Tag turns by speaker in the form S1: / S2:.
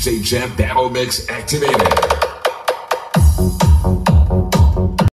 S1: DJ Champ Battle Mix activated.